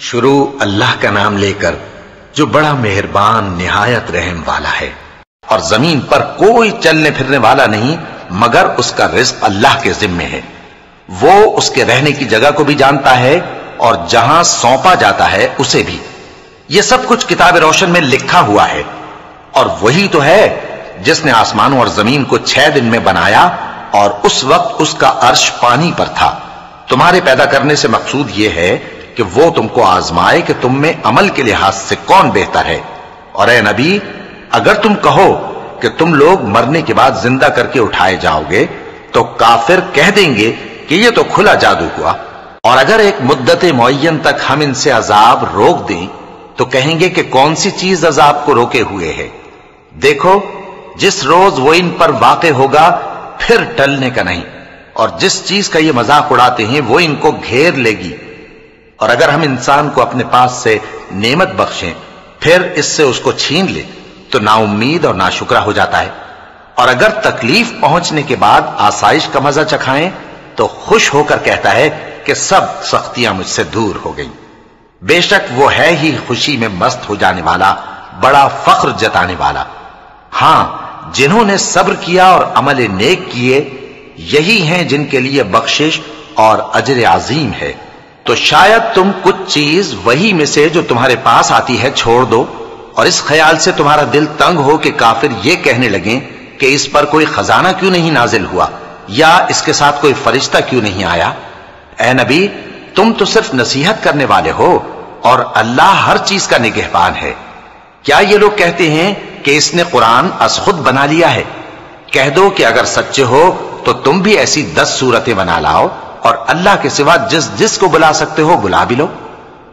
शुरू अल्लाह का नाम लेकर जो बड़ा मेहरबान, निहायत रहम वाला है। और ज़मीन पर कोई चलने फिरने वाला नहीं, मगर उसका रिस्क अल्लाह के जिम्मे है। वो उसके रहने की जगह को भी जानता है और जहाँ सौंपा जाता है, उसे भी। ये सब कुछ किताब रोशन में लिखा हुआ है। और वही तो है जिसने आसमानों और ज़मीन को छह दिन में बनाया और उस वक्त उसका अर्श पानी पर था। तुम्हारे पैदा करने से मकसूद यह है कि वो तुमको आजमाए कि तुम में अमल के लिहाज से कौन बेहतर है। और ए नबी, अगर तुम कहो कि तुम लोग मरने के बाद ज़िंदा करके उठाए जाओगे तो काफिर कह देंगे कि ये तो खुला जादू हुआ। और अगर एक मुद्दत मुन तक हम इनसे अजाब रोक दें तो कहेंगे कि कौन सी चीज़ अजाब को रोके हुए है? देखो, जिस रोज वो इन पर वाक़ होगा, फिर टलने का नहीं। और जिस चीज़ का ये मज़ाक उड़ाते हैं, वो इनको घेर लेगी। और अगर हम इंसान को अपने पास से नेमत बख्शें, फिर इससे उसको छीन ले तो नाउम्मीद और नाशुक्रा हो जाता है। और अगर तकलीफ़ पहुँचने के बाद आसाइश का मज़ा चखाएँ तो खुश होकर कहता है कि सब सख्तियाँ मुझसे दूर हो गई। बेशक वो है ही खुशी में मस्त हो जाने वाला, बड़ा फख्र जताने वाला। हाँ, जिन्होंने सब्र किया और अमल नेक किए, यही हैं जिनके लिए बख्शिश और अजर अजीम है। तो शायद तुम कुछ चीज़ वही में से जो तुम्हारे पास आती है छोड़ दो, और इस ख्याल से तुम्हारा दिल तंग हो कि काफिर ये कहने लगे कि इस पर कोई खजाना क्यों नहीं नाजिल हुआ, या इसके साथ कोई फरिश्ता क्यों नहीं आया? ए नबी, तुम तो सिर्फ़ नसीहत करने वाले हो, और अल्लाह हर चीज़ का निगहबान है। क्या ये लोग कहते हैं कि इसने कुरान अस खुद बना लिया है? कह दो कि अगर सच्चे हो तो तुम भी ऐसी दस सूरतें बना लाओ। और अल्लाह के सिवा जिस जिस को बुला सकते हो बुला भी लो।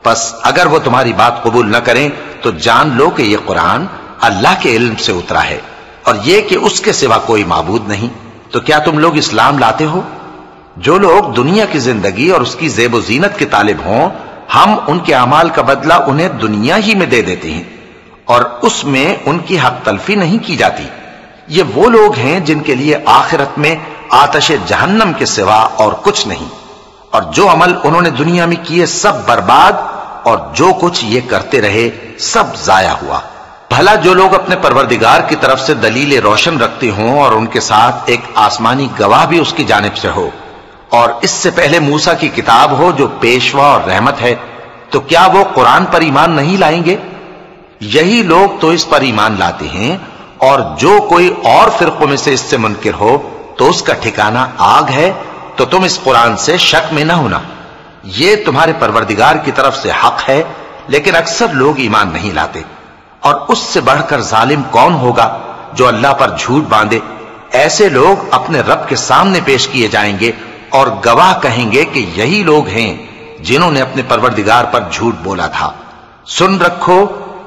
बस अगर वो तुम्हारी बात कबूल न करें तो जान लो कि यह कुरान अल्लाह के इल्म से उतरा है और यह कि उसके सिवा कोई माबूद नहीं। तो क्या तुम लोग इस्लाम लाते हो? जो लोग दुनिया की ज़िंदगी और उसकी जेब जीनत के तालिब हों, हम उनके अमाल का बदला उन्हें दुनिया ही में दे देते हैं और उसमें उनकी हक तलफी नहीं की जाती। ये वो लोग हैं जिनके लिए आखिरत में आतश जहन्नम के सिवा और कुछ नहीं। और जो अमल उन्होंने दुनिया में किए सब बर्बाद, और जो कुछ ये करते रहे, सब जाया हुआ। भला जो लोग अपने परवरदिगार की तरफ़ से दलील रोशन रखते हों, और उनके साथ एक आसमानी गवाह भी उसकी जानब से हो। और इससे पहले मूसा की किताब हो, जो पेशवा और रहमत है तो क्या वो कुरान पर ईमान नहीं लाएँगे? यही लोग तो इस पर ईमान लाते हैं, और जो कोई और फिरकों में से इससे मुनकर हो तो उसका ठिकाना आग है तो तुम इस कुरान से शक में ना होना। ये तुम्हारे परवरदिगार की तरफ़ से हक है, लेकिन अक्सर लोग ईमान नहीं लाते। और उससे बढ़कर जालिम कौन होगा जो अल्लाह पर झूठ बांधे? ऐसे लोग अपने रब के सामने पेश किए जाएँगे और गवाह कहेंगे कि यही लोग हैं जिन्होंने अपने परवरदिगार पर झूठ बोला था। सुन रखो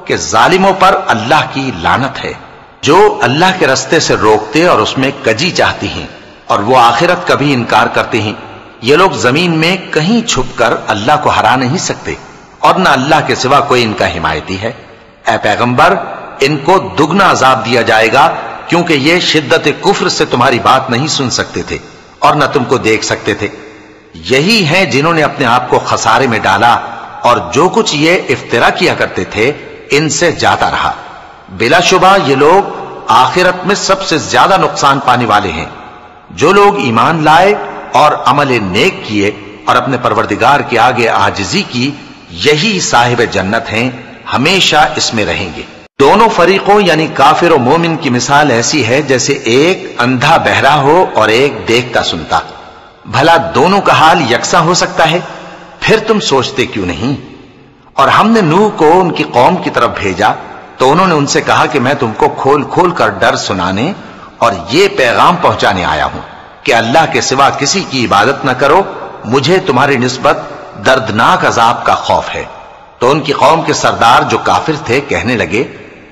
कि जालिमों पर अल्लाह की लानत है। जो अल्लाह के रस्ते से रोकते और उसमें कजी चाहती हैं और वो आखिरत का भी इनकार करते हैं। ये लोग ज़मीन में कहीं छुपकर अल्लाह को हरा नहीं सकते और न अल्लाह के सिवा कोई इनका हिमायती है। ए पैगंबर, इनको दुगना अजाब दिया जाएगा क्योंकि ये शिद्दत कुफ्र से तुम्हारी बात नहीं सुन सकते थे और न तुमको देख सकते थे। यही हैं जिन्होंने अपने आप को खसारे में डाला और जो कुछ ये इफ्तरा किया करते थे, इनसे जाता रहा। बिलाशुबा ये लोग आखिरत में सबसे ज़्यादा नुकसान पाने वाले हैं। जो लोग ईमान लाए और अमल नेक किए और अपने परवरदिगार के आगे आजिजी की, यही साहिब जन्नत हैं, हमेशा इसमें रहेंगे। दोनों फरीकों यानी काफिर और मोमिन की मिसाल ऐसी है जैसे एक अंधा बहरा हो और एक देखता सुनता। भला दोनों का हाल यकसा हो सकता है? फिर तुम सोचते क्यों नहीं? और हमने नूह को उनकी कौम की तरफ़ भेजा तो उन्होंने उनसे कहा कि मैं तुमको खोल खोल कर डर सुनाने और ये पैगाम पहुँचाने आया हूँ कि अल्लाह के सिवा किसी की इबादत न करो। मुझे तुम्हारी निस्बत दर्दनाक अजाब का खौफ है। तो उनकी कौम के सरदार जो काफिर थे कहने लगे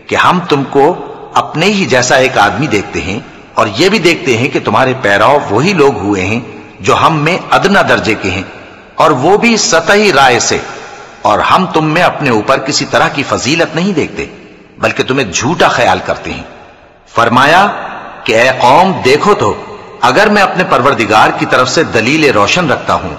कि हम तुमको अपने ही जैसा एक आदमी देखते हैं और यह भी देखते हैं कि तुम्हारे पैराव वही लोग हुए हैं जो हम में अदना दर्जे के हैं और वो भी सतही राय से। और हम तुम में अपने ऊपर किसी तरह की फजीलत नहीं देखते। बल्कि तुम्हें झूठा ख्याल करते हैं। फरमाया कि ए कौम, देखो तो अगर मैं अपने परवरदिगार की तरफ़ से दलील रोशन रखता हूँ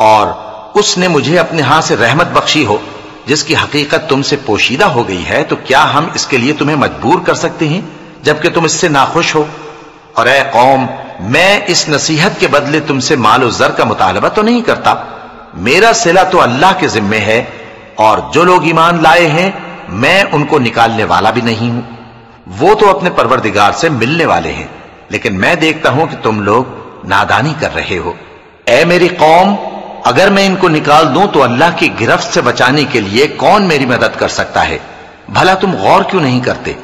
और उसने मुझे अपने हाथ से रहमत बख्शी हो, जिसकी हकीकत तुमसे पोशीदा हो गई है तो क्या हम इसके लिए तुम्हें मजबूर कर सकते हैं, जबकि तुम इससे नाखुश हो? और ए कौम, मैं इस नसीहत के बदले तुमसे मालो जर का मुतालबा तो नहीं करता। मेरा सिला तो अल्लाह के जिम्मे है, और जो लोग ईमान लाए हैं मैं उनको निकालने वाला भी नहीं हूँ। वो तो अपने परवरदिगार से मिलने वाले हैं, लेकिन मैं देखता हूँ कि तुम लोग नादानी कर रहे हो। ए मेरी कौम, अगर मैं इनको निकाल दूँ तो अल्लाह की गिरफ्त से बचाने के लिए कौन मेरी मदद कर सकता है? भला तुम गौर क्यों नहीं करते?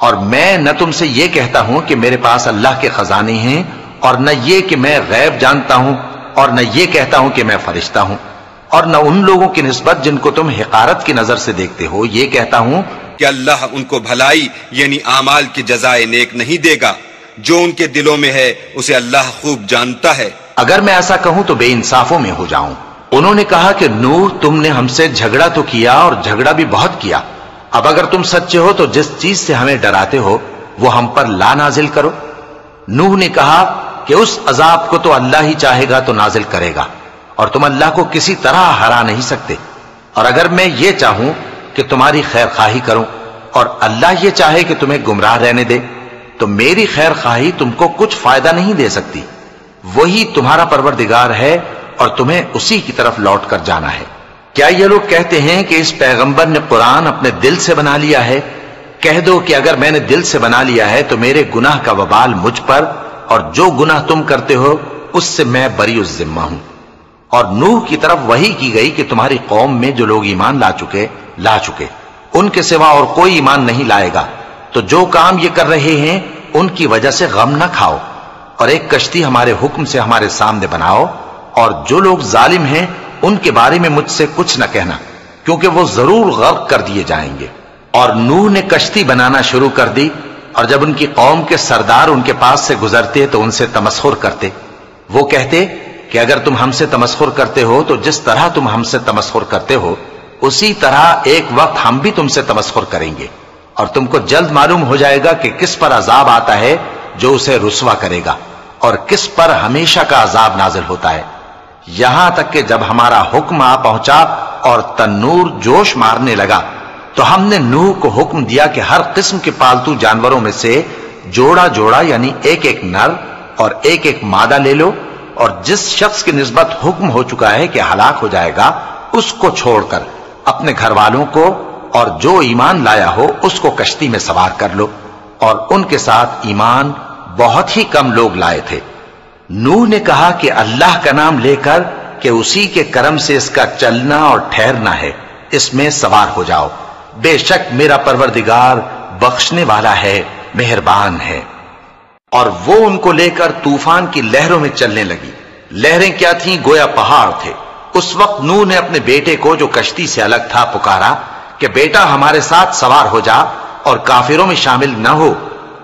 और मैं न तुमसे यह कहता हूँ कि मेरे पास अल्लाह के खजाने हैं, और न ये कि मैं गैब जानता हूँ, और न ये कहता हूँ कि मैं फरिश्ता हूँ। और न उन लोगों की नस्बत जिनको तुम हकारत की नज़र से देखते हो। ये कहता हूँ कि अल्लाह उनको भलाई यानी आमाल की जजाए नेक नहीं देगा। जो उनके दिलों में है उसे अल्लाह खूब जानता है। अगर मैं ऐसा कहूँ तो बेइंसाफों में हो जाऊँ। उन्होंने कहा कि नूह तुमने हमसे झगड़ा तो किया और झगड़ा भी बहुत किया। अब अगर तुम सच्चे हो तो जिस चीज़ से हमें डराते हो वो हम पर ला नाजिल करो। नूह ने कहा कि उस अजाब को तो अल्लाह ही चाहेगा तो नाजिल करेगा। और तुम अल्लाह को किसी तरह हरा नहीं सकते। और अगर मैं ये चाहूँ कि तुम्हारी खैर खाही करूँ और अल्लाह ये चाहे कि तुम्हें गुमराह रहने दे तो मेरी खैर खाही तुमको कुछ फ़ायदा नहीं दे सकती। वही तुम्हारा परवरदिगार है और तुम्हें उसी की तरफ़ लौट कर जाना है। क्या ये लोग कहते हैं कि इस पैगंबर ने कुरान अपने दिल से बना लिया है? कह दो कि अगर मैंने दिल से बना लिया है तो मेरे गुनाह का वबाल मुझ पर, और जो गुनाह तुम करते हो, उससे मैं बरी उस जिम्मा हूँ। और नूह की तरफ़ वही की गई कि तुम्हारी कौम में जो लोग ईमान ला चुके ला चुके। उनके सिवा और कोई ईमान नहीं लाएगा। तो जो काम ये कर रहे हैं, उनकी वजह से गम न खाओ। और एक कश्ती हमारे हुक्म से हमारे सामने बनाओ। और जो लोग जालिम हैं, उनके बारे में मुझसे कुछ न कहना, क्योंकि वो ज़रूर गर्क कर दिए जाएँगे। और नूह ने कश्ती बनाना शुरू कर दी, और जब उनकी कौम के सरदार उनके पास से गुजरते तो उनसे तमस्खुर करते। वो कहते कि अगर तुम हमसे तमस्खुर करते हो तो जिस तरह तुम हमसे तमस्खुर करते हो, उसी तरह एक वक्त हम भी तुमसे तमस्खुर करेंगे। और तुमको जल्द मालूम हो जाएगा कि किस पर अजाब आता है जो उसे रुसवा करेगा, और किस पर हमेशा का अजाब नाजिल होता है। यहाँ तक कि जब हमारा हुक्म आ पहुँचा और तन्नूर जोश मारने लगा तो हमने नूह को हुक्म दिया कि हर किस्म के पालतू जानवरों में से जोड़ा जोड़ा यानी एक एक नर और एक एक मादा ले लो और जिस शख्स की निस्बत हुक्म हो चुका है कि हलाक हो जाएगा, उसको छोड़कर अपने घर वालों को और जो ईमान लाया हो, उसको कश्ती में सवार कर लो। और उनके साथ ईमान बहुत ही कम लोग लाए थे। नूह ने कहा कि अल्लाह का नाम लेकर कि उसी के कर्म से इसका चलना और ठहरना है, इसमें सवार हो जाओ। बेशक मेरा परवरदिगार बख्शने वाला है, मेहरबान है। और वो उनको लेकर तूफ़ान की लहरों में चलने लगी। लहरें क्या थीं? गोया पहाड़ थे। उस वक्त नू ने अपने बेटे को, जो कश्ती से अलग था, पुकारा कि, बेटा, हमारे साथ सवार हो जा और काफिरों में शामिल न हो।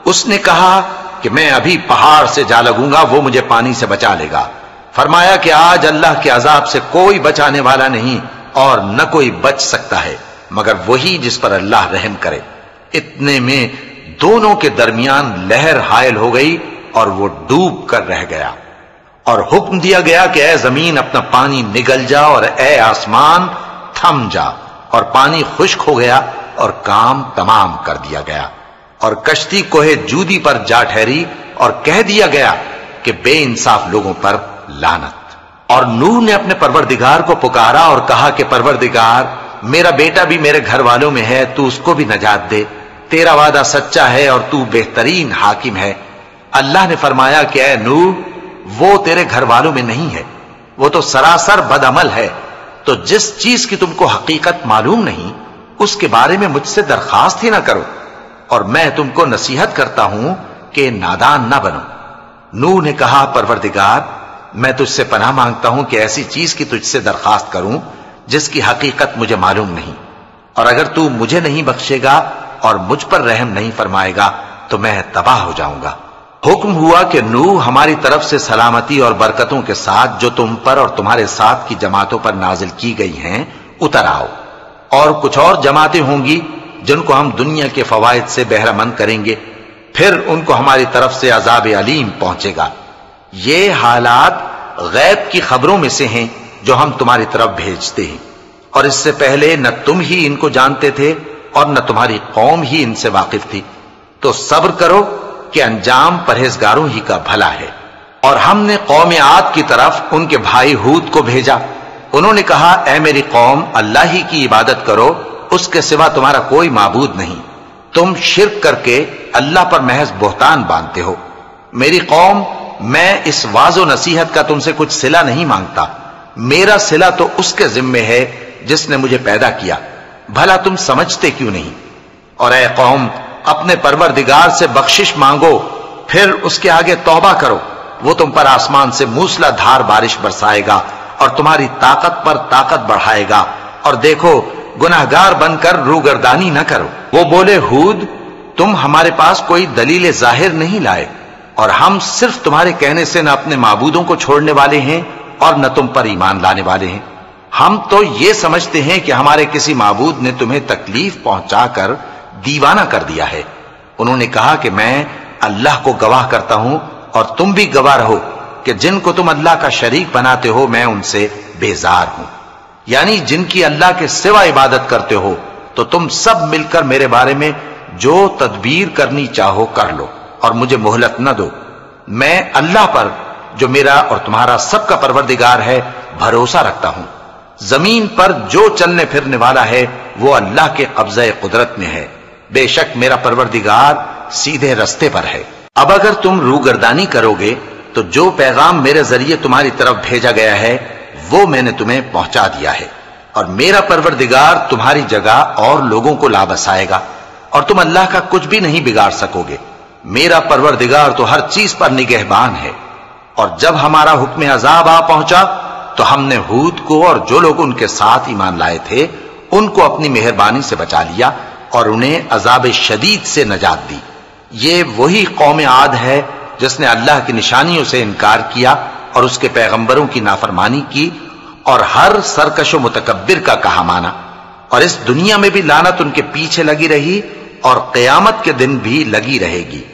उसने कहा कि, मैं अभी पहाड़ से जा लगूँगा, वो मुझे पानी से बचा लेगा। फरमाया कि, आज अल्लाह के अजाब से कोई बचाने वाला नहीं और न कोई बच सकता है, मगर वही जिस पर अल्लाह रहम करे। इतने में दोनों के दरमियान लहर हायल हो गई और वो डूब कर रह गया। और हुक्म दिया गया कि, ए ज़मीन, अपना पानी निगल जा और ए आसमान, थम जा। और पानी खुश्क हो गया और काम तमाम कर दिया गया। और कश्ती कोहे जूदी पर जा ठहरी और कह दिया गया कि बे इंसाफ लोगों पर लानत। और नूह ने अपने परवरदिगार को पुकारा और कहा कि, परवरदिगार, मेरा बेटा भी मेरे घर वालों में है, तू उसको भी नजात दे। तेरा वादा सच्चा है और तू बेहतरीन हाकिम है। अल्लाह ने फरमाया कि ए नूह वो तेरे घर वालों में नहीं है। वो तो सरासर बदअमल है। तो जिस चीज़ की तुमको हकीकत मालूम नहीं, उसके बारे में मुझसे दरखास्त ही ना करो। और मैं तुमको नसीहत करता हूँ कि नादान ना बनो। नू ने कहा, परवरदिगार, मैं तुझसे पनाह माँगता हूँ कि ऐसी चीज़ की तुझसे दरखास्त करूँ, जिसकी हकीकत मुझे मालूम नहीं। और अगर तू मुझे नहीं बख्शेगा और मुझ पर रहम नहीं फरमाएगा तो मैं तबाह हो जाऊँगा। हुक्म हुआ कि नूह हमारी तरफ़ से सलामती और बरकतों के साथ जो तुम पर और तुम्हारे साथ की जमातों पर नाजिल की गई हैं, उतर आओ। और कुछ और जमातें होंगी, जिनको हम दुनिया के फवायद से बहरामंद करेंगे, फिर उनको हमारी तरफ़ से अजाब अलीम पहुंचेगा। ये हालात गैब की खबरों में से हैं, जो हम तुम्हारी तरफ़ भेजते हैं। और इससे पहले न तुम ही इनको जानते थे और न तुम्हारी कौम ही इनसे वाकिफ थी। तो सब्र करो कि अंजाम परहेजगारों ही का भला है। और हमने कौम आद की तरफ़ उनके भाई हूद को भेजा। उन्होंने कहा ए मेरी कौम, अल्लाह ही की इबादत करो, उसके सिवा तुम्हारा कोई माबूद नहीं। तुम शिरक करके अल्लाह पर महज बोहतान बांधते हो। मेरी कौम, मैं इस वाजो नसीहत का तुमसे कुछ सिला नहीं माँगता। मेरा सिला तो उसके जिम्मे है जिसने मुझे पैदा किया। भला तुम समझते क्यों नहीं? और ए कौम, अपने परवरदिगार से बख्शिश मांगो, फिर उसके आगे तौबा करो। वो तुम पर आसमान से मूसलाधार बारिश बरसाएगा और तुम्हारी ताकत पर ताकत बढ़ाएगा। और देखो, गुनाहगार बनकर रूगरदानी न करो। वो बोले, हूद, तुम हमारे पास कोई दलील ज़ाहिर नहीं लाए, और हम सिर्फ़ तुम्हारे कहने से न अपने माबूदों को छोड़ने वाले हैं और न तुम पर ईमान लाने वाले हैं। हम तो ये समझते हैं कि हमारे किसी माबूद ने तुम्हें तकलीफ़ पहुंचाकर दीवाना कर दिया है। उन्होंने कहा कि मैं अल्लाह को गवाह करता हूँ और तुम भी गवाह रहो कि जिनको तुम अल्लाह का शरीक बनाते हो, मैं उनसे बेजार हूँ। यानी जिनकी अल्लाह के सिवा इबादत करते हो तो तुम सब मिलकर मेरे बारे में जो तदबीर करनी चाहो कर लो और मुझे मोहलत न दो। मैं अल्लाह पर, जो मेरा और तुम्हारा सबका परवरदिगार है, भरोसा रखता हूँ। ज़मीन पर जो चलने फिरने वाला है, वो अल्लाह के कब्जे कुदरत में है। बेशक मेरा परवरदिगार सीधे रस्ते पर है। अब अगर तुम रूगरदानी करोगे तो जो पैगाम मेरे ज़रिए तुम्हारी तरफ़ भेजा गया है, वो मैंने तुम्हें पहुँचा दिया है। और मेरा परवरदिगार तुम्हारी जगह और लोगों को ला बसाएगा, और तुम अल्लाह का कुछ भी नहीं बिगाड़ सकोगे। मेरा परवरदिगार तो हर चीज़ पर निगहबान है। और जब हमारा हुक्म अजाब आ पहुँचा तो हमने हूद को और जो लोग उनके साथ ईमान लाए थे, उनको अपनी मेहरबानी से बचा लिया और उन्हें अजाब शदीद से नजात दी। ये वही कौम आद है जिसने अल्लाह की निशानियों से इनकार किया और उसके पैगंबरों की नाफरमानी की और हर सरकश मुतकबिर का कहा माना। और इस दुनिया में भी लानत उनके पीछे लगी रही और कयामत के दिन भी लगी रहेगी।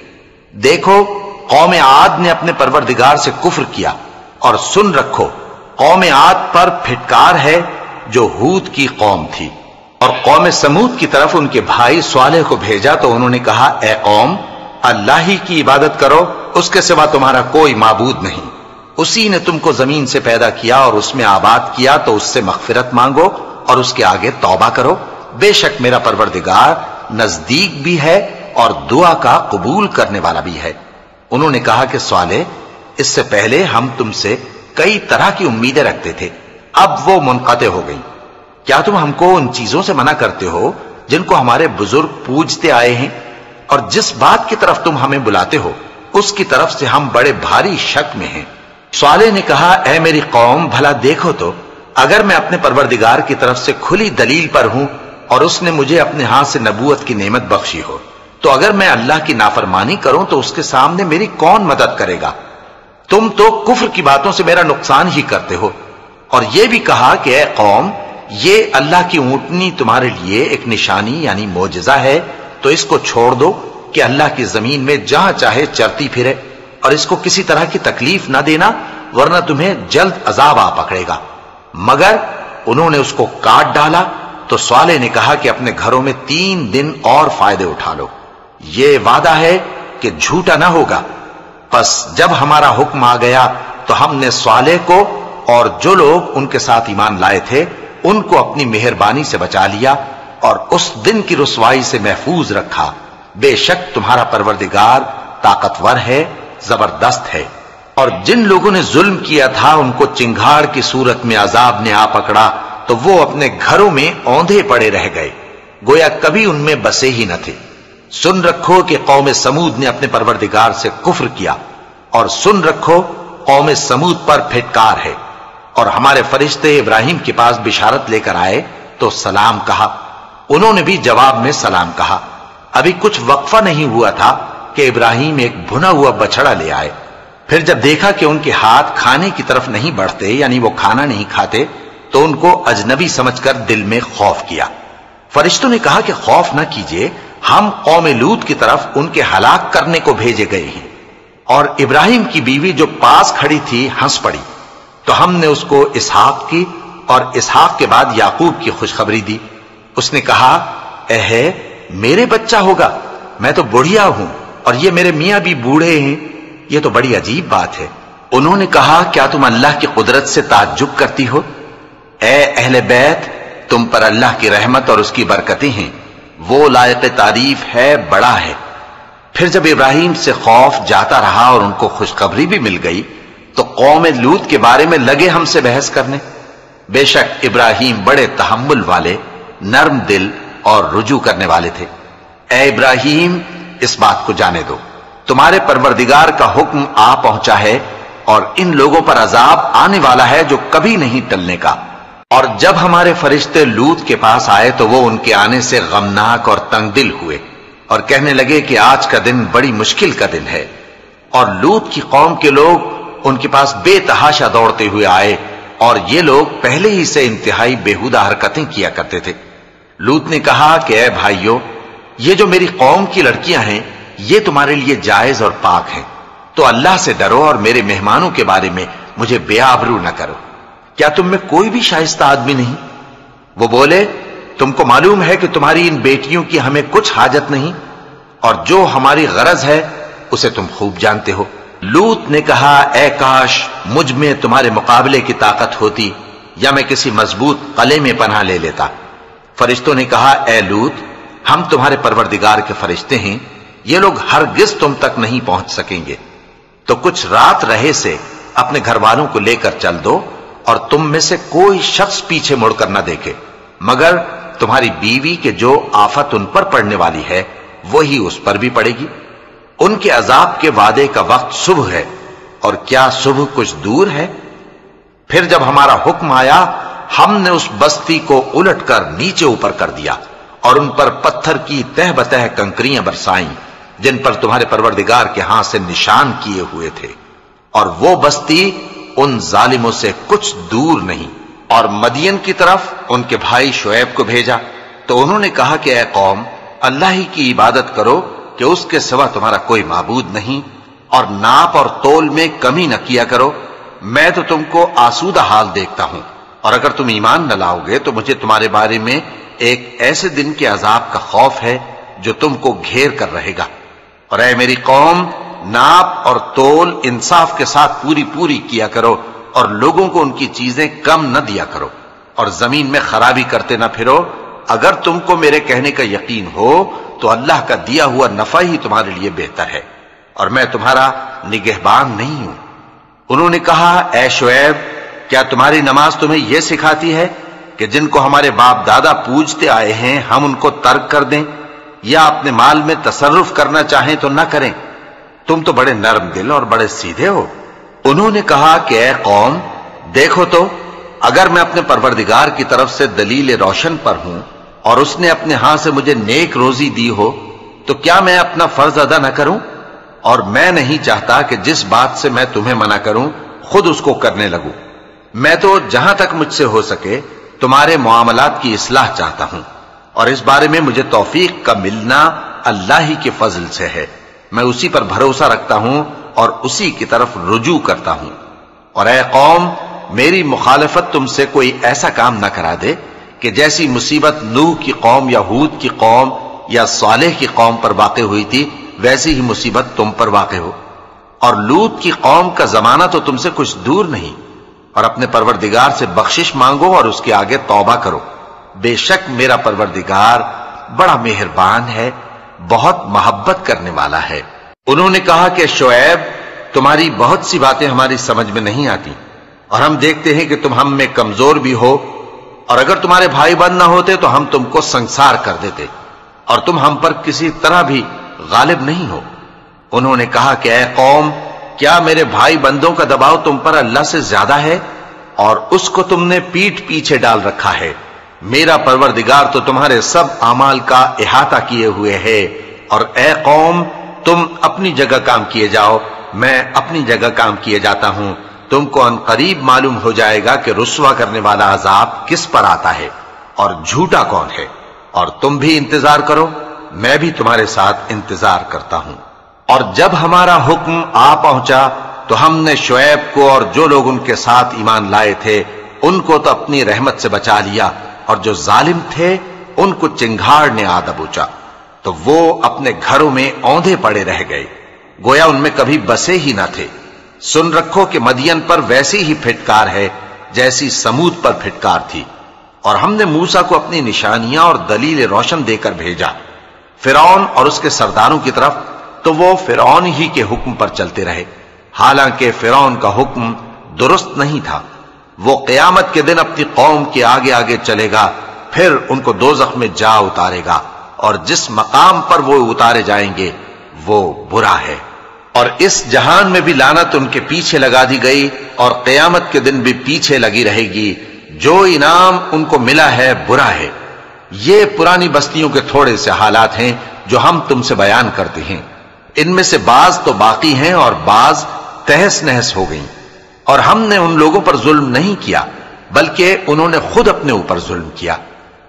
देखो, कौम आद ने अपने परवरदिगार से कुफ्र किया और सुन रखो कौम आद पर फिटकार है जो हूद की कौम थी। और कौम समूद की तरफ़ उनके भाई स्वाले को भेजा तो उन्होंने कहा, ए कौम, अल्लाह ही की इबादत करो, उसके सिवा तुम्हारा कोई माबूद नहीं। उसी ने तुमको ज़मीन से पैदा किया और उसमें आबाद किया तो उससे मगफिरत मांगो और उसके आगे तौबा करो। बेशक मेरा परवरदिगार नज़दीक भी है और दुआ का कबूल करने वाला भी है। उन्होंने कहा कि सवाले इससे पहले हम तुमसे कई तरह की उम्मीदें रखते थे। अब वो मुनकते हो गई। क्या तुम हमको उन चीज़ों से मना करते हो जिनको हमारे बुज़ुर्ग पूजते आए हैं? और जिस बात की तरफ़ तुम हमें बुलाते हो, उसकी तरफ़ से हम बड़े भारी शक में हैं। स्वाले ने कहा, ऐ मेरी कौम, भला देखो तो। अगर मैं अपने परवरदिगार की तरफ़ से खुली दलील पर हूँ और उसने मुझे अपने हाथ से नबूत की नेमत बख्शी हो तो अगर मैं अल्लाह की नाफरमानी करूँ तो उसके सामने मेरी कौन मदद करेगा? तुम तो कुफर की बातों से मेरा नुकसान ही करते हो। और यह भी कहा कि ए कौम, ये अल्लाह की ऊंटनी तुम्हारे लिए एक निशानी यानी मोजा है तो इसको छोड़ दो कि अल्लाह की ज़मीन में जहाँ चाहे चरती फिरे और इसको किसी तरह की तकलीफ़ ना देना, वरना तुम्हें जल्द अजाब आ पकड़ेगा। मगर उन्होंने उसको काट डाला तो स्वाले ने कहा कि अपने घरों में तीन दिन और फ़ायदे उठा लो। ये वादा है कि झूठा ना होगा बस जब हमारा हुक्म आ गया तो हमने स्वाले को और जो लोग उनके साथ ईमान लाए थे, उनको अपनी मेहरबानी से बचा लिया और उस दिन की रसवाई से महफूज रखा। बेशक तुम्हारा परवरदिगार ताकतवर है, ज़बरदस्त है। और जिन लोगों ने जुल्म किया था, उनको चिंगाड़ की सूरत में अजाब ने आ पकड़ा तो वो अपने घरों में औंधे पड़े रह गए। गोया कभी उनमें बसे ही न थे। सुन रखो कि कौम समूद ने अपने परवरदिगार से कुफ्र किया और सुन रखो, कौम समूद पर फिटकार है। और हमारे फरिश्ते इब्राहिम के पास बिशारत लेकर आए तो सलाम कहा। उन्होंने भी जवाब में सलाम कहा। अभी कुछ वक्फा नहीं हुआ था कि इब्राहिम एक भुना हुआ बछड़ा ले आए। फिर जब देखा कि उनके हाथ खाने की तरफ़ नहीं बढ़ते, यानी वो खाना नहीं खाते तो उनको अजनबी समझकर दिल में खौफ किया। फरिश्तों ने कहा कि खौफ न कीजिए हम कौम लूत की तरफ़ उनके हलाक करने को भेजे गए हैं। और इब्राहिम की बीवी जो पास खड़ी थी, हंस पड़ी। तो हमने उसको इसहाक की और इसहाक के बाद याकूब की खुशखबरी दी। उसने कहा, एहे, मेरे बच्चा होगा। मैं तो बुढ़िया हूँ और ये मेरे मियाँ भी बूढ़े हैं। ये तो बड़ी अजीब बात है। उन्होंने कहा, क्या तुम अल्लाह की कुदरत से ताज्जुब करती हो? ए अहले बैत, तुम पर अल्लाह की रहमत और उसकी बरकतें हैं। वो लायक तारीफ़ है, बड़ा है। फिर जब इब्राहिम से खौफ जाता रहा और उनको खुशखबरी भी मिल गई तो कौम लूत के बारे में लगे हमसे बहस करने। बेशक इब्राहिम बड़े तहमुल वाले, नर्म दिल और रुजू करने वाले थे। ए इब्राहिम, इस बात को जाने दो। तुम्हारे परवरदिगार का हुक्म आ पहुँचा है और इन लोगों पर अजाब आने वाला है जो कभी नहीं टलने का। और जब हमारे फरिश्ते लूत के पास आए तो वो उनके आने से गमनाक और तंगदिल हुए और कहने लगे कि आज का दिन बड़ी मुश्किल का दिन है। और लूत की कौम के लोग उनके पास बेतहाशा दौड़ते हुए आए और ये लोग पहले ही से इंतहाई बेहुदा हरकतें किया करते थे। लूत ने कहा कि, ए भाइयों, ये जो मेरी कौम की लड़कियाँ हैं, ये तुम्हारे लिए जायज़ और पाक हैं। तो अल्लाह से डरो और मेरे मेहमानों के बारे में मुझे बेआबरू न करो। क्या तुम में कोई भी शाइस्ता आदमी नहीं? वो बोले, तुमको मालूम है कि तुम्हारी इन बेटियों की हमें कुछ हाजत नहीं, और जो हमारी गरज है, उसे तुम खूब जानते हो। लूत ने कहा ए काश, मुझमें तुम्हारे मुकाबले की ताकत होती, या मैं किसी मज़बूत कले में पनाह ले लेता। फरिश्तों ने कहा ए लूत, हम तुम्हारे परवरदिगार के फरिश्ते हैं, ये लोग हर गिस तुम तक नहीं पहुँच सकेंगे। तो कुछ रात रहे से अपने घर वालों को लेकर चल दो और तुम में से कोई शख्स पीछे मुड़कर न देखे, मगर तुम्हारी बीवी के जो आफत उन पर पड़ने वाली है, वही उस पर भी पड़ेगी। उनके अजाब के वादे का वक्त सुबह है, और क्या सुबह कुछ दूर है? फिर जब हमारा हुक्म आया, हमने उस बस्ती को उलटकर नीचे ऊपर कर दिया, और उन पर पत्थर की तह बतह कंकरियाँ बरसाई, जिन पर तुम्हारे परवरदिगार के हाथ से निशान किए हुए थे। और वो बस्ती उन जालिमों से कुछ दूर नहीं। और मदियन की तरफ़ उनके भाई शुएब को भेजा। तो उन्होंने कहा कि, ए कौम, अल्लाह ही की इबादत करो कि उसके सिवा तुम्हारा कोई माबूद नहीं। और नाप और तोल में कमी न किया करो। मैं तो तुमको आसूदा हाल देखता हूँ। और अगर तुम ईमान न लाओगे तो मुझे तुम्हारे बारे में एक ऐसे दिन के अजाब का खौफ है, जो तुमको घेर कर रहेगा। और ऐ मेरी कौम नाप और तोल इंसाफ के साथ पूरी पूरी किया करो और लोगों को उनकी चीज़ें कम न दिया करो और ज़मीन में खराबी करते ना फिरो। अगर तुमको मेरे कहने का यकीन हो तो अल्लाह का दिया हुआ नफा ही तुम्हारे लिए बेहतर है और मैं तुम्हारा निगहबान नहीं हूँ। उन्होंने कहा ए शुएब, क्या तुम्हारी नमाज़ तुम्हें यह सिखाती है कि जिनको हमारे बाप दादा पूजते आए हैं, हम उनको तर्क कर दें या अपने माल में तसरुफ करना चाहें तो ना करें? तुम तो बड़े नर्म दिल और बड़े सीधे हो। उन्होंने कहा कि ए कौम, देखो तो अगर मैं अपने परवरदिगार की तरफ़ से दलील रोशन पर हूँ और उसने अपने हाथ से मुझे नेक रोजी दी हो तो क्या मैं अपना फ़र्ज़ अदा न करूँ? और मैं नहीं चाहता कि जिस बात से मैं तुम्हें मना करूँ, खुद उसको करने लगूं। मैं तो जहाँ तक मुझसे हो सके तुम्हारे मामलात की इसलाह चाहता हूँ और इस बारे में मुझे तोफीक का मिलना अल्लाह ही के फजल से है। मैं उसी पर भरोसा रखता हूँ और उसी की तरफ़ रुजू करता हूँ। और ए कौम, मेरी मुखालफत तुमसे कोई ऐसा काम न करा दे कि जैसी मुसीबत नूह की कौम या हूद की कौम या सालेह की कौम पर वाक़ हुई थी, वैसी ही मुसीबत तुम पर वाक़ हो। और लूत की कौम का जमाना तो तुमसे कुछ दूर नहीं, और अपने परवरदिगार से बख्शिश मांगो और उसके आगे तौबा करो। बेशक मेरा परवरदिगार बड़ा मेहरबान है बहुत मोहब्बत करने वाला है। उन्होंने कहा कि शोएब, तुम्हारी बहुत सी बातें हमारी समझ में नहीं आती, और हम देखते हैं कि तुम हम में कमज़ोर भी हो, और अगर तुम्हारे भाई बंद ना होते तो हम तुमको संसार कर देते, और तुम हम पर किसी तरह भी गालिब नहीं हो। उन्होंने कहा कि, ए कौम, क्या मेरे भाई बंदों का दबाव तुम पर अल्लाह से ज़्यादा है, और उसको तुमने पीठ पीछे डाल रखा है? मेरा परवरदिगार तो तुम्हारे सब अमाल का इहाता किए हुए है, और ए कौम, तुम अपनी जगह काम किए जाओ, मैं अपनी जगह काम किए जाता हूँ। तुमको अन करीब मालूम हो जाएगा कि रुसवा करने वाला अजाब किस पर आता है, और झूठा कौन है, और तुम भी इंतज़ार करो, मैं भी तुम्हारे साथ इंतज़ार करता हूँ। और जब हमारा हुक्म आ पहुँचा तो हमने शुएब को और जो लोग उनके साथ ईमान लाए थे, उनको तो अपनी रहमत से बचा लिया और जो जालिम थे, उनको चिंगाड़ ने आ दबोचा तो वो अपने घरों में औंधे पड़े रह गए। गोया उनमें कभी बसे ही ना थे। सुन रखो कि मदियन पर वैसी ही फिटकार है, जैसी समूद पर फिटकार थी। और हमने मूसा को अपनी निशानियाँ और दलील रोशन देकर भेजा। फिरौन और उसके सरदारों की तरफ़ तो वो फिरौन ही के हुक्म पर चलते रहे। हालाँकि फिरौन का हुक्म दुरुस्त नहीं था। वो कयामत के दिन अपनी कौम के आगे आगे चलेगा, फिर उनको दो में जा उतारेगा और जिस मकाम पर वो उतारे जाएँगे, वो बुरा है। और इस जहान में भी लानत उनके पीछे लगा दी गई और कयामत के दिन भी पीछे लगी रहेगी। जो इनाम उनको मिला है, बुरा है। ये पुरानी बस्तियों के थोड़े से हालात हैं, जो हम तुमसे बयान करते हैं। इनमें से बाज तो बाकी हैं और बाज तहस नहस हो गई। और हमने उन लोगों पर जुल्म नहीं किया, बल्कि उन्होंने खुद अपने ऊपर जुल्म किया।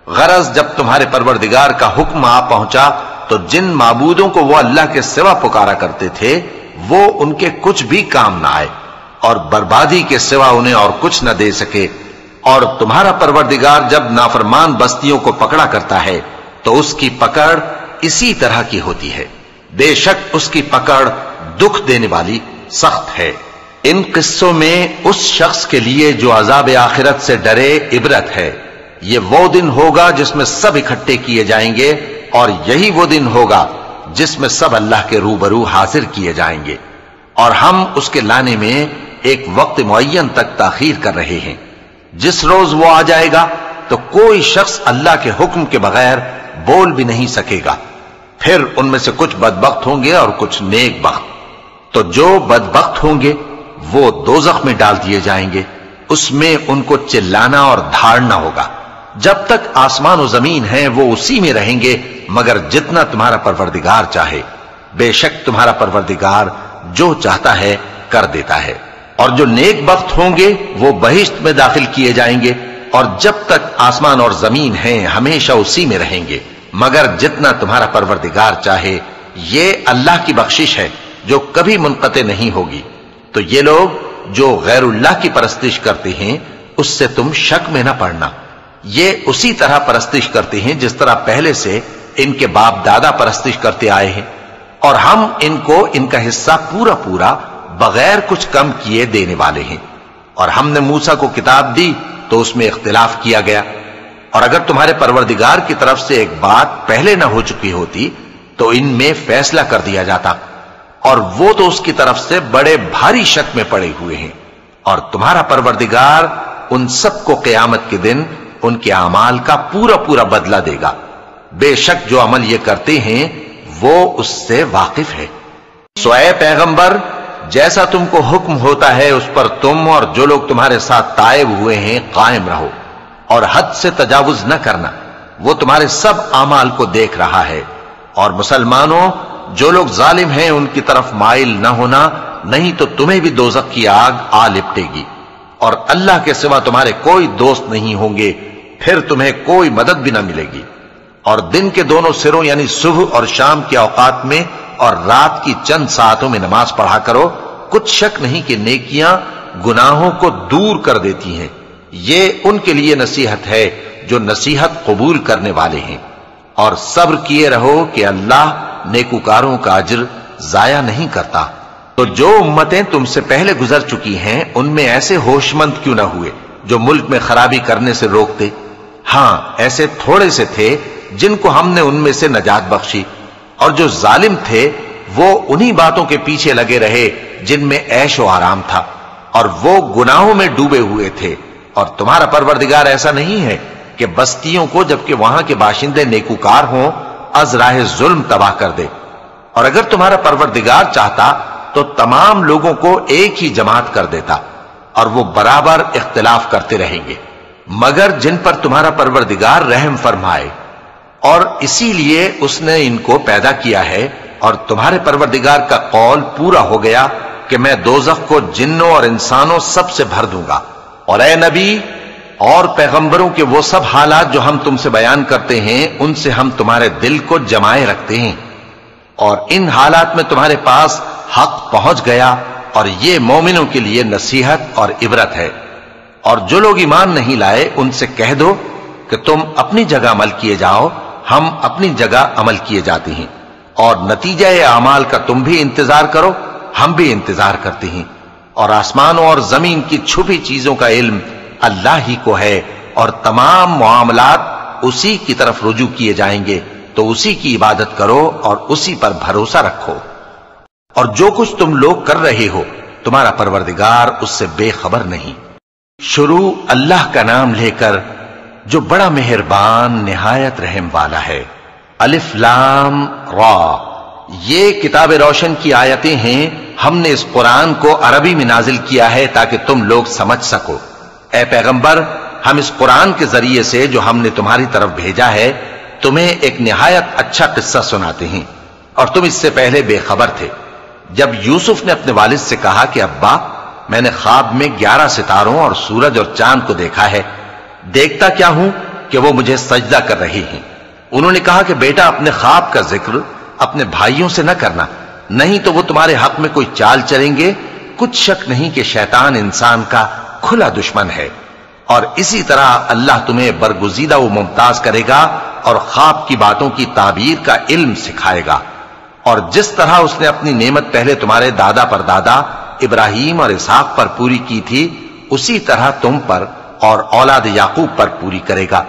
गरज जब तुम्हारे परवरदिगार का हुक्म आ पहुँचा तो जिन माबूदों को वो अल्लाह के सिवा पुकारा करते थे, वो उनके कुछ भी काम ना आए, और बर्बादी के सिवा उन्हें और कुछ न दे सके। और तुम्हारा परवरदिगार जब नाफरमान बस्तियों को पकड़ा करता है तो उसकी पकड़ इसी तरह की होती है। बेशक उसकी पकड़ दुख देने वाली, सख्त है। इन किस्सों में उस शख्स के लिए जो अजाब आखिरत से डरे इबरत है। ये वो दिन होगा जिसमें सब इकट्ठे किए जाएँगे और यही वो दिन होगा जिसमें सब अल्लाह के रूबरू हाजिर किए जाएँगे और हम उसके लाने में एक वक्त मुन तक ताखीर कर रहे हैं। जिस रोज वो आ जाएगा तो कोई शख्स अल्लाह के हुक्म के बगैर बोल भी नहीं सकेगा। फिर उनमें से कुछ बदबख्त होंगे और कुछ नेक बख्त। तो जो बदबख्त होंगे वो दो में डाल दिए जाएँगे। उसमें उनको चिल्लाना और धाड़ना होगा। जब तक आसमान और ज़मीन है, वो उसी में रहेंगे, मगर जितना तुम्हारा परवरदिगार चाहे। बेशक तुम्हारा परवरदिगार जो चाहता है, कर देता है। और जो नेक वक्त होंगे, वो बहिश्त में दाखिल किए जाएँगे। और जब तक आसमान और ज़मीन है, हमेशा उसी में रहेंगे। मगर जितना तुम्हारा परवरदिगार चाहे, ये अल्लाह की बख्शिश है, जो कभी मुनकते नहीं होगी। तो ये लोग जो गैरुल्लाह की परस्तिश करते हैं, उससे तुम शक में ना पड़ना। ये उसी तरह परस्तिश करते हैं, जिस तरह पहले से इनके बाप दादा परस्तिश करते आए हैं। और हम इनको, इनका हिस्सा पूरा पूरा बगैर कुछ कम किए देने वाले हैं। और हमने मूसा को किताब दी तो उसमें इख्तिलाफ किया गया। और अगर तुम्हारे परवरदिगार की तरफ़ से एक बात पहले ना हो चुकी होती तो इनमें फैसला कर दिया जाता। और वो तो उसकी तरफ़ से बड़े भारी शक में पड़े हुए हैं। और तुम्हारा परवरदिगार उन सबको कयामत के दिन उनके अमाल का पूरा पूरा बदला देगा। बेशक जो अमल ये करते हैं, वो उससे वाकिफ है। स्वय पैगंबर, जैसा तुमको हुक्म होता है, उस पर तुम और जो लोग तुम्हारे साथ तायब हुए हैं, कायम रहो। और हद से तजावुज न करना। वो तुम्हारे सब अमाल को देख रहा है। और मुसलमानों जो लोग जालिम हैं, उनकी तरफ़ माइल न होना, नहीं तो तुम्हें भी दोजक की आग आ लिपटेगी। और अल्लाह के सिवा तुम्हारे कोई दोस्त नहीं होंगे, फिर तुम्हें कोई मदद भी ना मिलेगी। और दिन के दोनों सिरों, यानी सुबह और शाम के औकात में और रात की चंद सातों में नमाज़ पढ़ा करो, कुछ शक नहीं कि नेकियाँ गुनाहों को दूर कर देती हैं। ये उनके लिए नसीहत है, जो नसीहत कबूल करने वाले हैं। और सब्र किए रहो कि अल्लाह नेकुकारों का अजर जाया नहीं करता। तो जो उम्मतें तुमसे पहले गुजर चुकी हैं, उनमें ऐसे होशमंद क्यों ना हुए, जो मुल्क में खराबी करने से रोकते? हाँ, ऐसे थोड़े से थे, जिनको हमने उनमें से नजात बख्शी। और जो जालिम थे, वो उन्हीं बातों के पीछे लगे रहे, जिनमें ऐश आराम था। और वो गुनाहों में डूबे हुए थे। और तुम्हारा परवरदिगार ऐसा नहीं है कि बस्तियों को जबकि वहाँ के बाशिंदे नेकुकार हों, अजराह जुल्म तबाह कर दे। और अगर तुम्हारा परवरदिगार चाहता तो तमाम लोगों को एक ही जमात कर देता, और वो बराबर इख्तिलाफ करते रहेंगे। मगर जिन पर तुम्हारा परवरदिगार रहम फरमाए, और इसीलिए उसने इनको पैदा किया है, और तुम्हारे परवरदिगार का कौल पूरा हो गया, कि मैं दोजख को जिन्नों और इंसानों सबसे भर दूँगा। और ए नबी और पैगंबरों के वो सब हालात जो हम तुमसे बयान करते हैं, उनसे हम तुम्हारे दिल को जमाए रखते हैं। और इन हालात में तुम्हारे पास हक पहुँच गया, और ये मोमिनों के लिए नसीहत और इबरत है। और जो लोग ईमान नहीं लाए, उनसे कह दो कि तुम अपनी जगह अमल किए जाओ, हम अपनी जगह अमल किए जाते हैं। और नतीजा अमाल का तुम भी इंतज़ार करो, हम भी इंतज़ार करते हैं। और आसमानों और ज़मीन की छुपी चीज़ों का इल्म अल्लाह ही को है और तमाम मामलात उसी की तरफ़ रुजू किए जाएँगे तो उसी की इबादत करो और उसी पर भरोसा रखो। और जो कुछ तुम लोग कर रहे हो, तुम्हारा परवरदिगार उससे बेखबर नहीं। शुरू अल्लाह का नाम लेकर, जो बड़ा मेहरबान, निहायत रहम वाला है। अलिफ लाम, रा। ये किताब रोशन की आयतें हैं, हमने इस कुरान को अरबी में नाजिल किया है ताकि तुम लोग समझ सको। ए पैगंबर, हम इस कुरान के ज़रिए से जो हमने तुम्हारी तरफ़ भेजा है, तुम्हें एक निहायत अच्छा किस्सा सुनाते हैं। और तुम इससे पहले बेखबर थे। जब यूसुफ ने अपने वालिद से कहा कि, अब्बा, मैंने ख्वाब में ग्यारह सितारों और सूरज और चाँद को देखा है, देखता क्या हूँ कि वो मुझे सजदा कर रही हैं? उन्होंने कहा कि, बेटा, अपने ख्वाब का ज़िक्र अपने भाइयों से न करना। नहीं तो वो तुम्हारे हक में कोई चाल चलेंगे, कुछ शक नहीं कि शैतान इंसान का खुला दुश्मन है। और इसी तरह अल्लाह तुम्हें बरगुजीदा व मुमताज़ करेगा और ख्वाब की बातों की ताबीर का इल्म सिखाएगा। और जिस तरह उसने अपनी नेमत पहले तुम्हारे दादा पर दादा, इब्राहिम और इसहाक पर पूरी की थी, उसी तरह तुम पर और औलाद याकूब पर पूरी करेगा।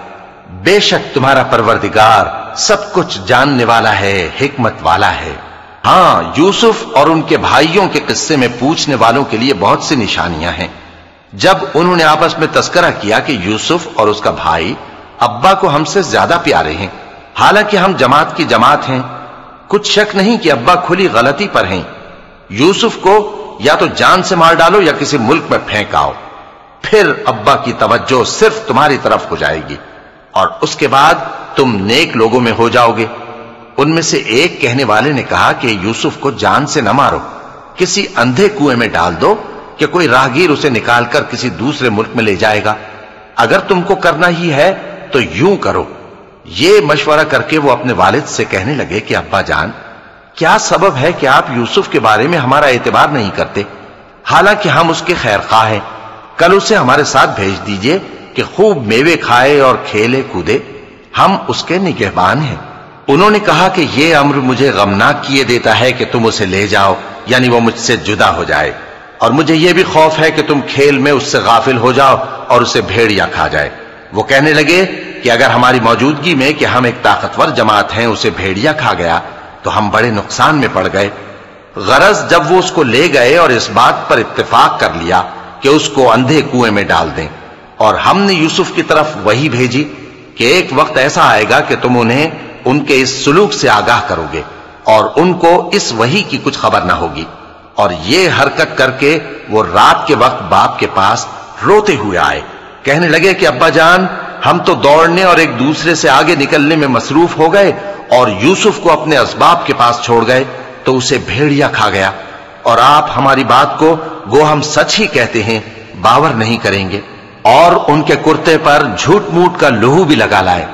बेशक तुम्हारा परवरदिगार सब कुछ जानने वाला है, हिकमत वाला है। हाँ, यूसुफ और उनके भाइयों के किस्से में पूछने वालों के लिए बहुत सी निशानियाँ हैं। जब उन्होंने आपस में तस्करा किया कि यूसुफ और उसका भाई अब्बा को हमसे ज़्यादा प्यारे हैं, हालाँकि हम जमात की जमात हैं, कुछ शक नहीं कि अब्बा खुली गलती पर हैं। यूसुफ को या तो जान से मार डालो या किसी मुल्क में फेंक आओ फिर अब्बा की तवज्जो सिर्फ़ तुम्हारी तरफ़ हो जाएगी और उसके बाद तुम नेक लोगों में हो जाओगे। उनमें से एक कहने वाले ने कहा कि यूसुफ को जान से न मारो, किसी अंधे कुएँ में डाल दो कि कोई राहगीर उसे निकालकर किसी दूसरे मुल्क में ले जाएगा। अगर तुमको करना ही है तो यूँ करो। ये मशवरा करके वो अपने वालिद से कहने लगे कि, अब्बा जान, क्या सबब है कि आप यूसुफ के बारे में हमारा एतबार नहीं करते? हालाँकि हम उसके खैर खा हैं। कल उसे हमारे साथ भेज दीजिए कि खूब मेवे खाए और खेले कूदे। हम उसके निगहबान हैं। उन्होंने कहा कि यह अम्र मुझे गमनाक किए देता है कि तुम उसे ले जाओ, यानी वो मुझसे जुदा हो जाए। और मुझे यह भी खौफ है कि तुम खेल में उससे गाफिल हो जाओ और उसे भेड़िया खा जाए। वो कहने लगे कि अगर हमारी मौजूदगी में कि हम एक ताकतवर जमात हैं, उसे भेड़िया खा गया तो हम बड़े नुकसान में पड़ गए। गरज जब वो उसको ले गए और इस बात पर इत्तेफाक कर लिया कि उसको अंधे कुएँ में डाल दें। और हमने यूसुफ की तरफ़ वही भेजी कि एक वक्त ऐसा आएगा कि तुम उन्हें, उनके इस सुलूक से आगाह करोगे और उनको इस वही की कुछ खबर ना होगी। और ये हरकत करके वो रात के वक्त बाप के पास रोते हुए आए। कहने लगे कि, अब्बा जान, हम तो दौड़ने और एक दूसरे से आगे निकलने में मसरूफ हो गए और यूसुफ को अपने असबाब के पास छोड़ गए तो उसे भेड़िया खा गया। और आप हमारी बात को गो हम सच ही कहते हैं, बावर नहीं करेंगे। और उनके कुर्ते पर झूठ मूठ का लोहू भी लगा लाए।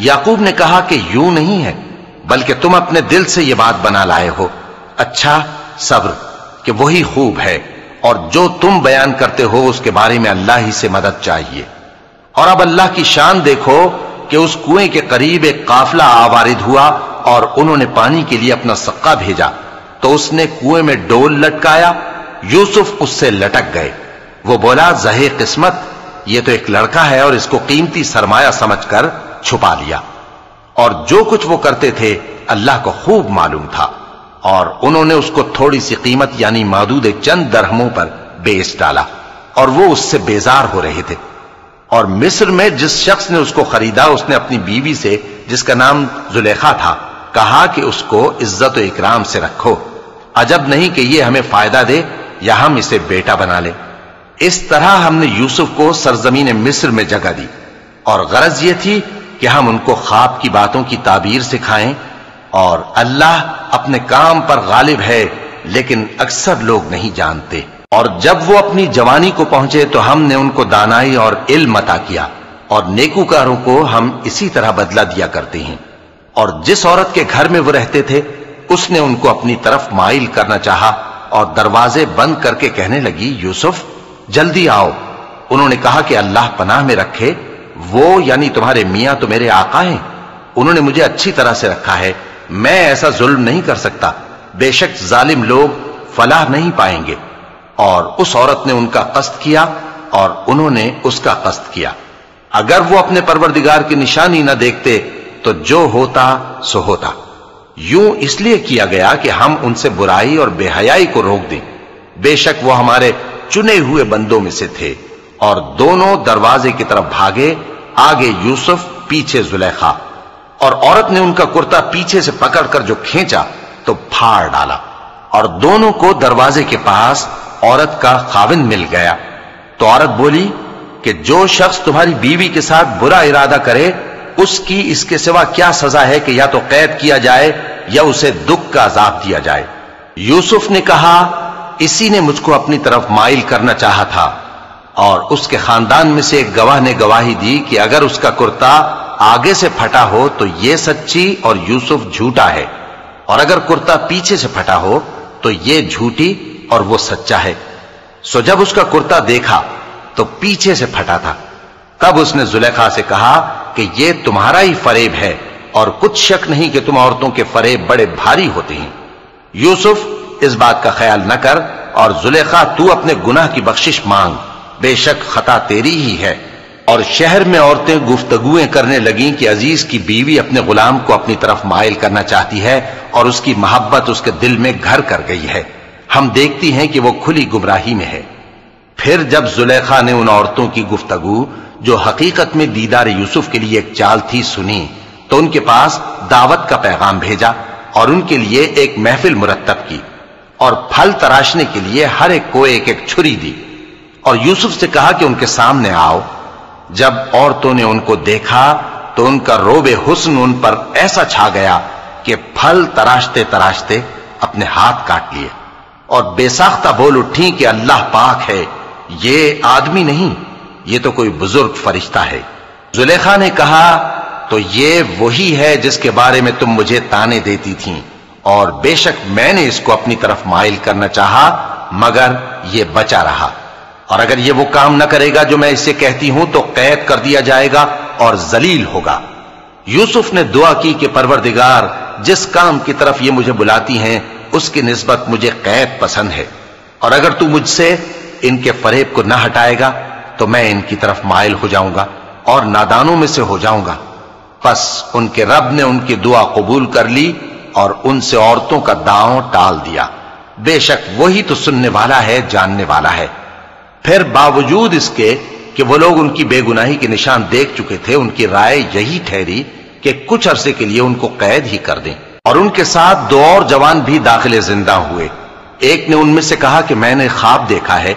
याकूब ने कहा कि, यूँ नहीं है, बल्कि तुम अपने दिल से यह बात बना लाए हो। अच्छा सब्र। कि वही खूब है और जो तुम बयान करते हो उसके बारे में अल्लाह ही से मदद चाहिए। और अब अल्लाह की शान देखो कि उस कुएँ के करीब एक काफला आवारिद हुआ और उन्होंने पानी के लिए अपना सक्का भेजा। तो उसने कुएँ में डोल लटकाया, यूसुफ उससे लटक गए। वो बोला, जहे किस्मत, ये तो एक लड़का है और इसको कीमती सरमाया समझकर छुपा लिया। और जो कुछ वो करते थे, अल्लाह को खूब मालूम था। और उन्होंने उसको थोड़ी सी कीमत, यानी मादूद चंद दरहमों पर बेच डाला, और वो उससे बेजार हो रहे थे। और मिस्र में जिस शख्स ने उसको खरीदा, उसने अपनी बीवी से, जिसका नाम जुलेखा था, कहा कि उसको इज़्ज़त इकराम से रखो। अजब नहीं कि ये हमें फ़ायदा दे, या हम इसे बेटा बना ले। इस तरह हमने यूसुफ को सरजमीन मिस्र में जगह दी। और गरज ये थी कि हम उनको ख्वाब की बातों की ताबीर सिखाएँ और अल्लाह अपने काम पर गालिब है, लेकिन अक्सर लोग नहीं जानते। और जब वो अपनी जवानी को पहुँचे तो हमने उनको दानाई और इल्म अता किया, और नेकूकारों को हम इसी तरह बदला दिया करते हैं। और जिस औरत के घर में वो रहते थे, उसने उनको अपनी तरफ़ माइल करना चाहा, और दरवाजे बंद करके कहने लगी, यूसुफ, जल्दी आओ। उन्होंने कहा कि अल्लाह पनाह में रखे, वो यानी तुम्हारे मियाँ तो मेरे आका हैं। उन्होंने मुझे अच्छी तरह से रखा है। मैं ऐसा जुल्म नहीं कर सकता। बेशक जालिम लोग फलाह नहीं पाएँगे। और उस औरत ने उनका कस्त किया और उन्होंने उसका कस्त किया। अगर वो अपने परवरदिगार की निशानी न देखते तो जो होता, सो होता। यूँ इसलिए किया गया कि हम उनसे बुराई और बेहयाई को रोक दें। बेशक वो हमारे चुने हुए बंदों में से थे और दोनों दरवाजे की तरफ़ भागे, आगे यूसुफ, पीछे जुलेखा। और औरत ने उनका कुर्ता पीछे से पकड़कर जो खींचा तो फाड़ डाला। और दोनों को दरवाजे के पास औरत का खाविंद मिल गया। तो औरत बोली कि जो शख्स तुम्हारी बीवी के साथ बुरा इरादा करे, उसकी इसके सिवा क्या सजा है कि या तो कैद किया जाए या उसे दुख का अजाब दिया जाए। यूसुफ ने कहा, इसी ने मुझको अपनी तरफ़ माइल करना चाहा था। और उसके खानदान में से एक गवाह ने गवाही दी कि अगर उसका कुर्ता आगे से फटा हो तो ये सच्ची और यूसुफ झूठा है। और अगर कुर्ता पीछे से फटा हो तो ये झूठी और वो सच्चा है। सो जब उसका कुर्ता देखा तो पीछे से फटा था। तब उसने जुलेखा से कहा कि ये तुम्हारा ही फरेब है और कुछ शक नहीं कि तुम औरतों के फरेब बड़े भारी होते हैं। यूसुफ इस बात का ख्याल न कर और जुलेखा, तू अपने गुनाह की बख्शिश मांग। बेशक खता तेरी ही है। और शहर में औरतें गुफ्तगुएँ करने लगीं कि अज़ीज़ की बीवी अपने गुलाम को अपनी तरफ़ मायल करना चाहती है और उसकी मोहब्बत उसके दिल में घर कर गई है। हम देखती हैं कि वो खुली गुमराही में है। फिर जब जुलेखा ने उन औरतों की गुफ्तगु, जो हकीकत में दीदार यूसुफ के लिए एक चाल थी, सुनी तो उनके पास दावत का पैगाम भेजा और उनके लिए एक महफिल मुरतब की और फल तराशने के लिए हर एक को एक एक छुरी दी। और यूसुफ से कहा कि उनके सामने आओ जब औरतों ने उनको देखा तो उनका रोबे हुस्न उन पर ऐसा छा गया कि फल तराशते तराशते अपने हाथ काट लिए। और बेसाख्ता बोल उठी कि अल्लाह पाक है, ये आदमी नहीं, ये तो कोई बुज़ुर्ग फरिश्ता है। जुलेखा ने कहा तो ये वही है जिसके बारे में तुम मुझे ताने देती थी, और बेशक मैंने इसको अपनी तरफ़ माइल करना चाहा, मगर ये बचा रहा। और अगर ये वो काम न करेगा जो मैं इससे कहती हूँ तो कैद कर दिया जाएगा और जलील होगा। यूसुफ ने दुआ की कि परवरदिगार, जिस काम की तरफ़ ये मुझे बुलाती हैं, उसकी नस्बत मुझे कैद पसंद है। और अगर तू मुझसे इनके फरेब को न हटाएगा तो मैं इनकी तरफ़ मायल हो जाऊँगा और नादानों में से हो जाऊँगा। बस उनके रब ने उनकी दुआ कबूल कर ली और उनसे औरतों का दांव टाल दिया। बेशक वही तो सुनने वाला है, जानने वाला है। फिर बावजूद इसके कि वो लोग उनकी बेगुनाही के निशान देख चुके थे, उनकी राय यही ठहरी कि कुछ अरसे के लिए उनको कैद ही कर दें। और उनके साथ दो और जवान भी दाखिले ज़िंदा हुए। एक ने उनमें से कहा कि मैंने ख्वाब देखा है,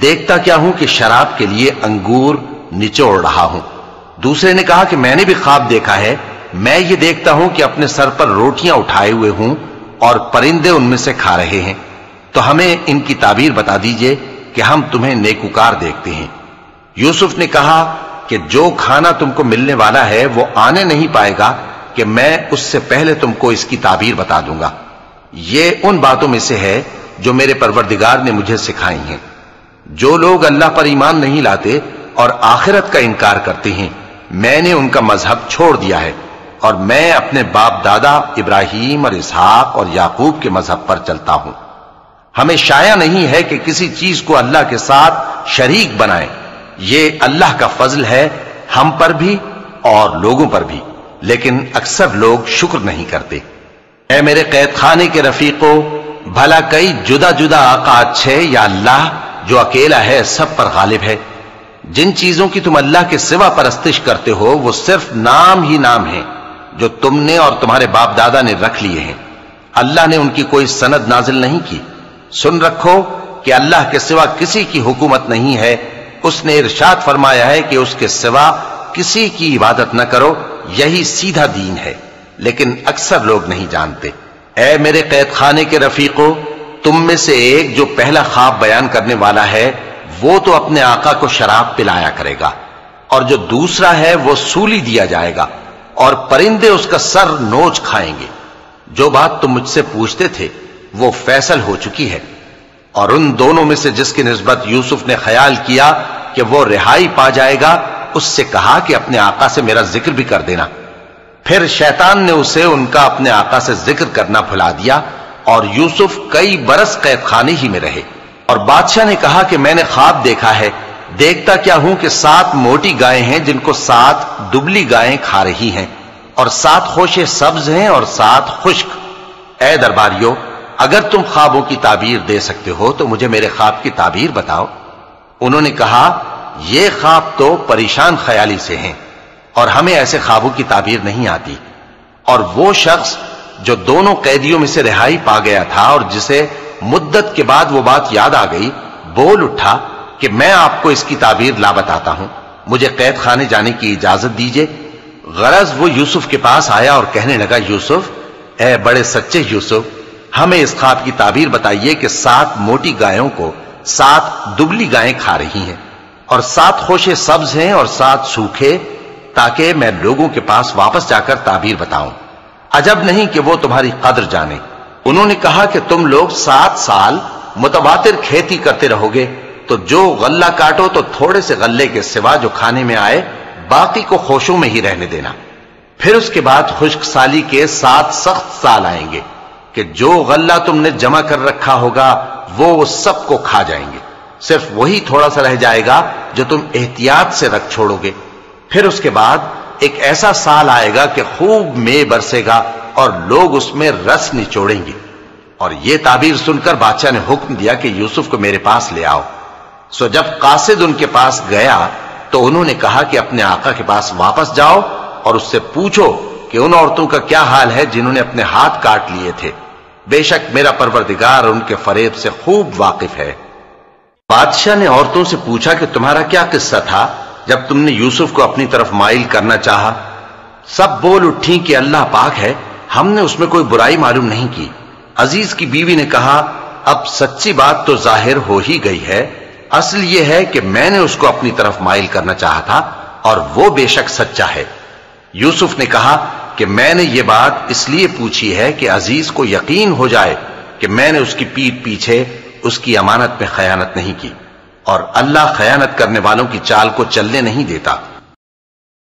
देखता क्या हूँ कि शराब के लिए अंगूर निचोड़ रहा हूँ। दूसरे ने कहा कि मैंने भी ख्वाब देखा है, मैं ये देखता हूँ कि अपने सर पर रोटियाँ उठाए हुए हूँ और परिंदे उनमें से खा रहे हैं। तो हमें इनकी ताबीर बता दीजिए कि हम तुम्हें नेकुकार देखते हैं। यूसुफ ने कहा कि जो खाना तुमको मिलने वाला है, वो आने नहीं पाएगा कि मैं उससे पहले तुमको इसकी ताबीर बता दूँगा। ये उन बातों में से है जो मेरे परवरदिगार ने मुझे सिखाई हैं। जो लोग अल्लाह पर ईमान नहीं लाते और आखिरत का इनकार करते हैं, मैंने उनका मज़हब छोड़ दिया है और मैं अपने बाप दादा इब्राहिम और इसहाक और याकूब के मज़हब पर चलता हूँ। हमें शाया नहीं है कि किसी चीज़ को अल्लाह के साथ शरीक बनाए। ये अल्लाह का फजल है हम पर भी और लोगों पर भी। लेकिन अक्सर लोग शुक्र नहीं करते। ऐ मेरे कैद खाने के रफीको, भला कई जुदा जुदा आका अच्छे या अल्लाह जो अकेला है सब पर गालिब है। जिन चीज़ों की तुम अल्लाह के सिवा परस्तिश करते हो, वो सिर्फ़ नाम ही नाम है, जो तुमने और तुम्हारे बाप दादा ने रख लिए हैं। अल्लाह ने उनकी कोई सनद नाजिल नहीं की। सुन रखो कि अल्लाह के सिवा किसी की हुकूमत नहीं है। उसने इरशाद फरमाया है कि उसके सिवा किसी की इबादत न करो। यही सीधा दीन है। लेकिन अक्सर लोग नहीं जानते। ऐ मेरे कैद खाने के रफीको, तुम में से एक जो पहला ख्वाब बयान करने वाला है, वो तो अपने आका को शराब पिलाया करेगा। और जो दूसरा है, वो सूली दिया जाएगा। और परिंदे उसका सर नोच खाएँगे। जो बात तुम मुझसे पूछते थे वो फैसल हो चुकी है। और उन दोनों में से जिसकी नस्बत यूसुफ ने ख्याल किया कि वो रिहाई पा जाएगा, उससे कहा कि अपने आका से मेरा ज़िक्र भी कर देना। फिर शैतान ने उसे उनका अपने आका से ज़िक्र करना भुला दिया और यूसुफ कई बरस कैद खाने ही में रहे। और बादशाह ने कहा कि मैंने ख्वाब देखा है, देखता क्या हूँ कि सात मोटी गायें हैं जिनको सात दुबली गायें खा रही हैं। और सात खोशे सब्ज हैं और सात खुश्क। ए दरबारियों अगर तुम ख्वाबों की ताबीर दे सकते हो तो मुझे मेरे ख्वाब की ताबीर बताओ। उन्होंने कहा यह ख्वाब तो परेशान ख्याली से हैं, और हमें ऐसे ख्वाबों की ताबीर नहीं आती। और वो शख्स, जो दोनों कैदियों में से रिहाई पा गया था, और जिसे मुद्दत के बाद वो बात याद आ गई, बोल उठा कि मैं आपको इसकी ताबीर ला बताता हूँ। मुझे कैद खाने जाने की इजाज़त दीजिए। गरज वो यूसुफ के पास आया और कहने लगा, यूसुफ, ए बड़े सच्चे यूसुफ हमें इस ख्वाब की ताबीर बताइए कि सात मोटी गायों को सात दुबली गायें खा रही हैं और सात खोशे सब्ज हैं और सात सूखे, ताकि मैं लोगों के पास वापस जाकर ताबीर बताऊँ। अजब नहीं कि वो तुम्हारी कदर जाने। उन्होंने कहा कि तुम लोग सात साल मुतवातिर खेती करते रहोगे तो जो गल्ला काटो तो थोड़े से गल्ले के सिवा जो खाने में आए, बाकी को खोशों में ही रहने देना। फिर उसके बाद खुश्क साली के सात सख्त साल आएँगे। कि जो गल्ला तुमने जमा कर रखा होगा, वो उस सबको खा जाएँगे। सिर्फ़ वही थोड़ा सा रह जाएगा जो तुम एहतियात से रख छोड़ोगे। फिर उसके बाद एक ऐसा साल आएगा कि खूब मे बरसेगा और लोग उसमें रस निचोड़ेंगे। और यह ताबीर सुनकर बादशाह ने हुक्म दिया कि यूसुफ को मेरे पास ले आओ। सो जब कासिद उनके पास गया तो उन्होंने कहा कि अपने आका के पास वापस जाओ और उससे पूछो कि उन औरतों का क्या हाल है जिन्होंने अपने हाथ काट लिए थे। बेशक मेरा परवरदिगार उनके फरेब से खूब वाकिफ है। बादशाह ने औरतों से पूछा कि तुम्हारा क्या किस्सा था, जब तुमने यूसुफ को अपनी तरफ़ माइल करना चाहा? सब बोल उठी कि अल्लाह पाक है, हमने उसमें कोई बुराई मालूम नहीं की। अज़ीज़ की बीवी ने कहा, अब सच्ची बात तो ज़ाहिर हो ही गई है। असल यह है कि मैंने उसको अपनी तरफ़ माइल करना चाहा था, और वो बेशक सच्चा है। यूसुफ ने कहा कि मैंने ये बात इसलिए पूछी है कि अज़ीज़ को यकीन हो जाए कि मैंने उसकी पीठ पीछे उसकी अमानत में खयानत नहीं की और अल्लाह खयानत करने वालों की चाल को चलने नहीं देता।